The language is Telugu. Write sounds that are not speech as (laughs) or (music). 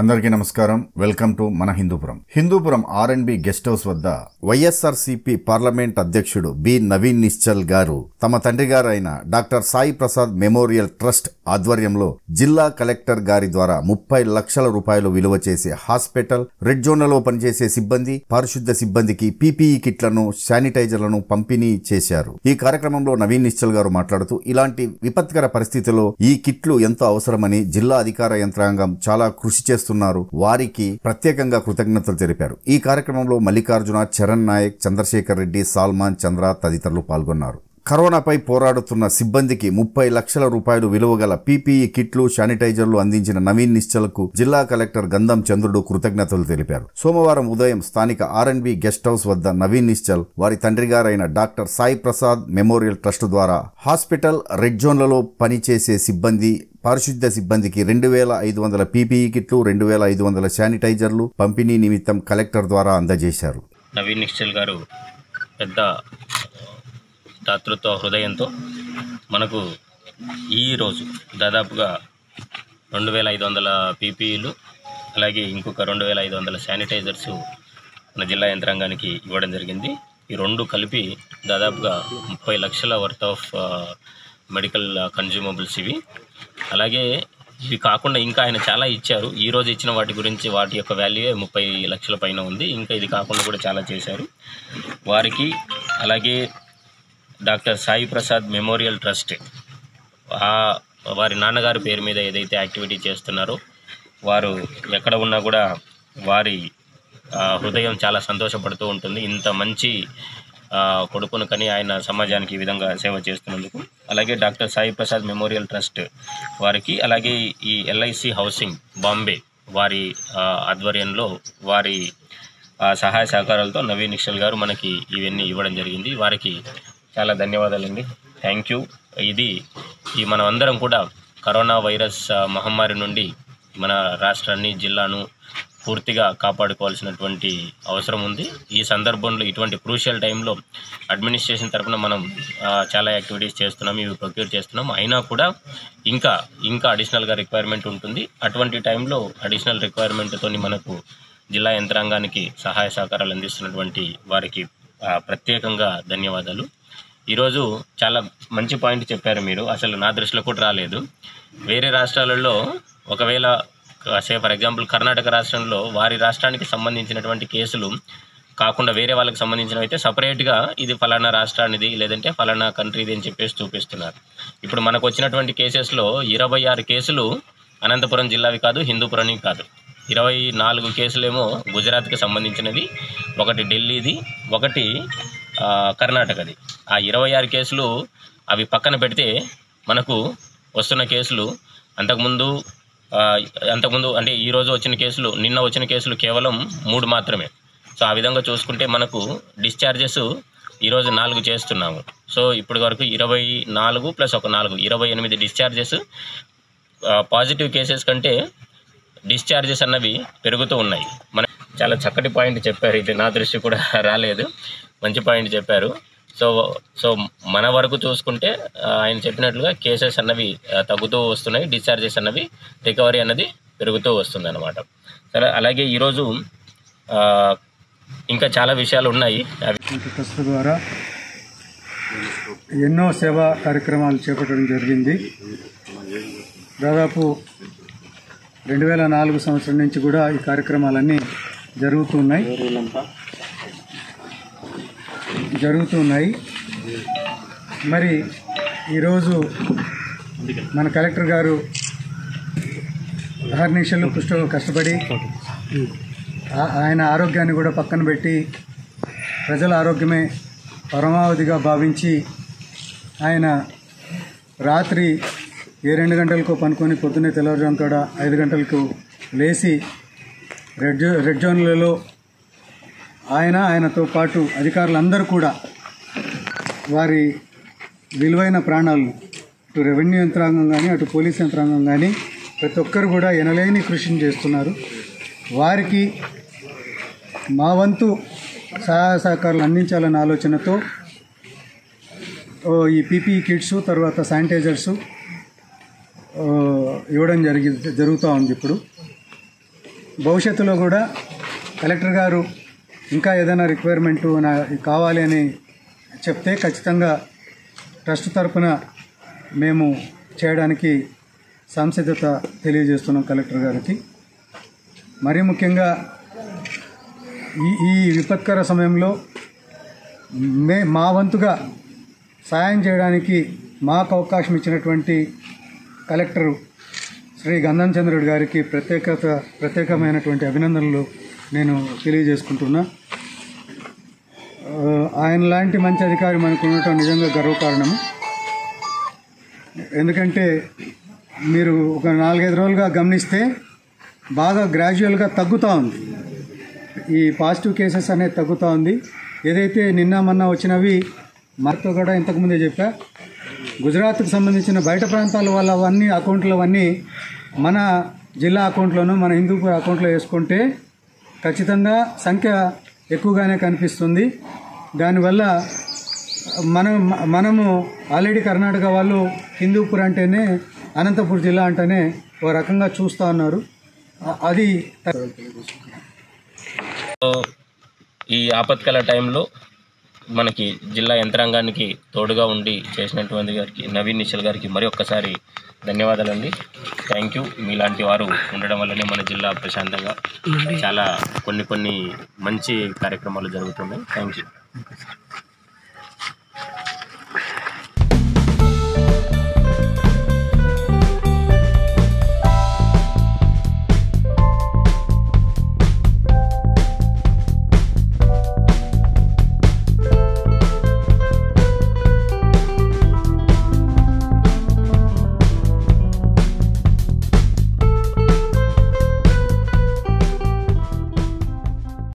అందరికీ నమస్కారం. వెల్కమ్ టు మన Hindupuram. Hindupuram R and B guest house వద్ద వైఎస్ఆర్సీపీ పార్లమెంట్ అధ్యక్షుడు బి నవీన్ నిశ్చల్ గారు తమ తండ్రి గారు అయిన doctor Sai Prasad memorial trust ఆధ్వర్యంలో జిల్లా కలెక్టర్ గారి ద్వారా ముప్పై లక్షల రూపాయలు విలువ చేసే హాస్పిటల్ రెడ్ జోన్లలో పనిచేసే సిబ్బంది పారిశుద్ధ్య సిబ్బందికి పీపీఈ కిట్లను శానిటైజర్లను పంపిణీ చేశారు. ఈ కార్యక్రమంలో నవీన్ నిశ్చల్ గారు మాట్లాడుతూ ఇలాంటి విపత్కర పరిస్థితిలో ఈ కిట్లు ఎంతో అవసరమని జిల్లా అధికార యంత్రాంగం చాలా కృషి చేస్తున్నారు. వారికి ప్రత్యేకంగా కృతజ్ఞతలు తెలిపారు. ఈ కార్యక్రమంలో మల్లికార్జున చరణ్ నాయక్ చంద్రశేఖర్ రెడ్డి సాల్మాన్ చంద్ర తదితరులు పాల్గొన్నారు. కరోనాపై పోరాడుతున్న సిబ్బందికి ముప్పై లక్షల రూపాయలు విలువ గల పీపీఈ కిట్లు శానిటైజర్లు అందించిన నవీన్ నిశ్చలకు జిల్లా కలెక్టర్ గంధం చంద్రుడు కృతజ్ఞతలు తెలిపారు. సోమవారం ఉదయం స్థానిక ఆర్ఎన్బి గెస్ట్ హౌస్ వద్ద నవీన్ నిశ్చల్ వారి తండ్రి గారైన doctor Sai Prasad memorial trust ద్వారా హాస్పిటల్ రెడ్ జోన్లలో పనిచేసే సిబ్బంది పారిశుద్ధ్య సిబ్బందికి రెండు వేల ఐదు వందల పీపీఈ కిట్లు రెండు వేల ఐదు వందల శానిటైజర్లు పంపిణీ నిమిత్తం కలెక్టర్ ద్వారా అందజేశారు. నవీన్ నిశ్చల్ గారు పెద్ద దాతృత్వ హృదయంతో మనకు ఈరోజు దాదాపుగా రెండు వేల ఐదు వందల పీపీఈలు అలాగే ఇంకొక రెండు వేల ఐదు వందల శానిటైజర్స్ మన జిల్లా యంత్రాంగానికి ఇవ్వడం జరిగింది. ఈ రెండు కలిపి దాదాపుగా ముప్పై లక్షల వర్త్ ఆఫ్ మెడికల్ కన్జ్యూమబుల్స్ ఇవి. అలాగే ఇవి కాకుండా ఇంకా ఆయన చాలా ఇచ్చారు. ఈ రోజు ఇచ్చిన వాటి గురించి వాటి యొక్క వాల్యూ ముప్పై లక్షల పైన ఉంది. ఇంకా ఇది కాకుండా కూడా చాలా చేశారు. వారికి అలాగే doctor Sai Prasad memorial trust వారి నాన్నగారి పేరు మీద ఏదైతే యాక్టివిటీ చేస్తున్నారో వారు ఎక్కడ ఉన్నా కూడా వారి హృదయం చాలా సంతోషపడుతూ ఉంటుంది. ఇంత మంచి కొడుకును కని ఆయన సమాజానికి ఈ విధంగా సేవ చేస్తున్నందుకు అలాగే doctor Sai Prasad memorial trust వారికి అలాగే ఈ ఎల్ఐసి హౌసింగ్ బాంబే వారి ఆధ్వర్యంలో వారి సహాయ సహకారాలతో నవీన్ నిక్షల్ గారు మనకి ఇవన్నీ ఇవ్వడం జరిగింది. వారికి చాలా ధన్యవాదాలండి. Thank you. ఇది ఈ మనం కూడా కరోనా వైరస్ మహమ్మారి నుండి మన రాష్ట్రాన్ని జిల్లాను పూర్తిగా కాపాడుకోవాల్సినటువంటి అవసరం ఉంది. ఈ సందర్భంలో ఇటువంటి క్రూషియల్ టైంలో అడ్మినిస్ట్రేషన్ తరఫున మనం చాలా యాక్టివిటీస్ చేస్తున్నాం ఇవి ప్రొక్యూర్ చేస్తున్నాం. అయినా కూడా ఇంకా ఇంకా అడిషనల్గా రిక్వైర్మెంట్ ఉంటుంది. అటువంటి టైంలో అడిషనల్ రిక్వైర్మెంట్తో మనకు జిల్లా యంత్రాంగానికి సహాయ సహకారాలు అందిస్తున్నటువంటి వారికి ప్రత్యేకంగా ధన్యవాదాలు. ఈరోజు చాలా మంచి పాయింట్ చెప్పారు మీరు. అసలు నా దృష్టిలో కూడా రాలేదు. వేరే రాష్ట్రాలలో ఒకవేళ సే ఫర్ ఎగ్జాంపుల్ కర్ణాటక రాష్ట్రంలో వారి రాష్ట్రానికి సంబంధించినటువంటి కేసులు కాకుండా వేరే వాళ్ళకి సంబంధించినవి అయితే సపరేట్గా ఇది ఫలానా రాష్ట్రానిది లేదంటే ఫలానా కంట్రీది అని చెప్పేసి చూపిస్తున్నారు. ఇప్పుడు మనకు వచ్చినటువంటి కేసెస్లో ఇరవై ఆరు కేసులు అనంతపురం జిల్లావి కాదు హిందూపురం కాదు. ఇరవై నాలుగు కేసులేమో గుజరాత్కి సంబంధించినవి ఒకటి ఢిల్లీది ఒకటి కర్ణాటకది. ఆ ఇరవై ఆరు కేసులు అవి పక్కన పెడితే మనకు వస్తున్న కేసులు అంతకుముందు అంతకుముందు అంటే ఈరోజు వచ్చిన కేసులు నిన్న వచ్చిన కేసులు కేవలం మూడు మాత్రమే. సో ఆ విధంగా చూసుకుంటే మనకు డిశ్చార్జెస్ ఈరోజు నాలుగు చేస్తున్నాము. సో ఇప్పటి వరకు ఇరవై నాలుగు ప్లస్ ఒక నాలుగు ఇరవై ఎనిమిది డిశ్చార్జెస్ పాజిటివ్ కేసెస్ కంటే డిశ్చార్జెస్ అన్నవి పెరుగుతూ ఉన్నాయి. మన చాలా చక్కటి పాయింట్ చెప్పారు. ఇది నా దృష్టి కూడా (laughs) రాలేదు. మంచి పాయింట్ చెప్పారు. సో సో మన వరకు చూసుకుంటే ఆయన చెప్పినట్లుగా కేసెస్ అన్నవి తగ్గుతూ వస్తున్నాయి డిశ్చార్జెస్ అన్నవి రికవరీ అన్నది పెరుగుతూ వస్తుంది అనమాట సరే అలాగే ఈరోజు ఇంకా చాలా విషయాలు ఉన్నాయి. అవి ట్రస్ట్ ద్వారా ఎన్నో సేవా కార్యక్రమాలు చేపట్టడం జరిగింది. దాదాపు రెండు వేల నాలుగు సంవత్సరం నుంచి కూడా ఈ కార్యక్రమాలన్నీ జరుగుతున్నాయి జరుగుతున్నాయి. మరి ఈరోజు మన కలెక్టర్ గారు అహర్నిశలు కృష్ణ కష్టపడి ఆయన ఆరోగ్యాన్ని కూడా పక్కన పెట్టి ప్రజల ఆరోగ్యమే పరమావధిగా భావించి ఆయన రాత్రి ఏ రెండు గంటలకు పనుకొని పొద్దున్నే తెల్లవారుజాము కూడా ఐదు గంటలకు లేచి రెడ్ జో రెడ్ జోన్లలో ఆయన ఆయనతో పాటు అధికారులందరూ కూడా వారి విలువైన ప్రాణాలను ఇటు రెవెన్యూ యంత్రాంగం కానీ అటు పోలీస్ యంత్రాంగం కానీ ప్రతి ఒక్కరు కూడా ఎనలేని కృషిని చేస్తున్నారు. వారికి మా వంతు సహాయ సహకారాలు అందించాలన్న ఆలోచనతో ఈ పీపీఈ కిట్స్ తర్వాత శానిటైజర్స్ ఇవ్వడం జరిగి జరుగుతూ ఉంది ఇప్పుడు. భవిష్యత్తులో కూడా కలెక్టర్ గారు ఇంకా ఏదైనా రిక్వైర్మెంట్ నా కావాలి అని చెప్తే ఖచ్చితంగా ట్రస్ట్ తరఫున మేము చేయడానికి సంసిద్ధత తెలియజేస్తున్నాం కలెక్టర్ గారికి. మరీ ముఖ్యంగా ఈ ఈ విపత్కర సమయంలో మే మా వంతుగా సాయం చేయడానికి మాకు అవకాశం ఇచ్చినటువంటి కలెక్టర్ శ్రీ గంధం చంద్రుడు గారికి ప్రత్యేకత ప్రత్యేకమైనటువంటి అభినందనలు నేను తెలియజేసుకుంటున్నా. ఆయన లాంటి మంచి అధికారి మనకు ఉండటం నిజంగా గర్వకారణము. ఎందుకంటే మీరు ఒక నాలుగైదు రోజులుగా గమనిస్తే బాగా గ్రాడ్యువల్గా తగ్గుతూ ఉంది. ఈ పాజిటివ్ కేసెస్ అనేది తగ్గుతూ ఉంది. ఏదైతే నిన్న మొన్న వచ్చినవి మరతో కూడా ఇంతకుముందే చెప్పా. గుజరాత్కు సంబంధించిన బయట ప్రాంతాల వల్ల అవన్నీ అకౌంట్లు అవన్నీ మన జిల్లా అకౌంట్లోనూ మన హిందూపూర్ అకౌంట్లో వేసుకుంటే ఖచ్చితంగా సంఖ్య ఎక్కువగానే కనిపిస్తుంది. దానివల్ల మనం మనము ఆల్రెడీ కర్ణాటక వాళ్ళు హిందూపూర్ అంటేనే అనంతపూర్ జిల్లా అంటేనే ఓ రకంగా చూస్తూ ఉన్నారు. అది ఈ ఆపత్కాల టైంలో మనకి జిల్లా యంత్రాంగానికి తోడుగా ఉండి చేసినటువంటి గారికి నవీన్ నిశ్చల్ గారికి మరి ఒక్కసారి ధన్యవాదాలండి. థ్యాంక్ యూ మీలాంటి వారు ఉండడం వల్లనే మన జిల్లా ప్రశాంతంగా చాలా కొన్ని కొన్ని మంచి కార్యక్రమాలు జరుగుతున్నాయి. Thank you